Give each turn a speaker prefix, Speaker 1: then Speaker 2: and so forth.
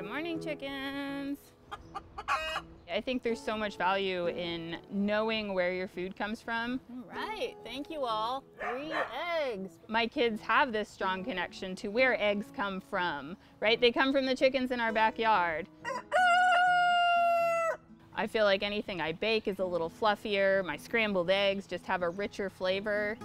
Speaker 1: Good morning, chickens. I think there's so much value in knowing where your food comes from.
Speaker 2: All right, thank you all. Three eggs.
Speaker 1: My kids have this strong connection to where eggs come from, right? They come from the chickens in our backyard. I feel like anything I bake is a little fluffier. My scrambled eggs just have a richer flavor.